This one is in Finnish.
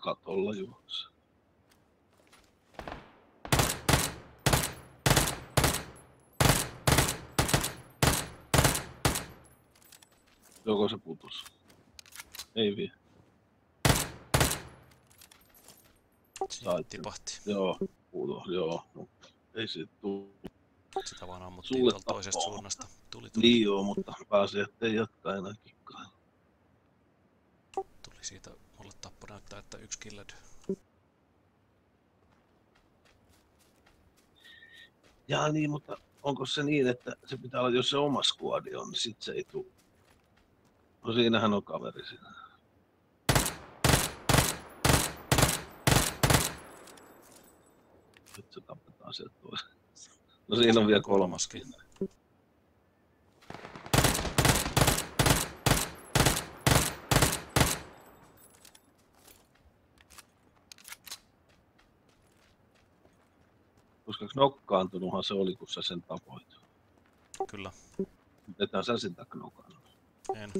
katolla juokse. Joko se putos? Ei vie. Sait. tipahti. Joo, putos, joo. Mutta ei siitä tuu. Sitä vaan ammuttiin tuolta toisesta suunnasta. Tuli, tuli, Niin joo, mutta pääsee ettei jatka enää kikkaa. Tuli siitä. Mulle tappo näyttää, että yksi killed. Jaa niin, mutta onko se niin, että se pitää olla, jos se oma skuadi on, niin sit se ei tuu. No siinähän on kaveri siinä. Nyt se tapetaan sieltä toisen. No siinä on vielä kolmaskin. Koska knokkaantunuthan se oli, kun sä sen tapoit. Kyllä. Ethän sä sitä knokannut. En.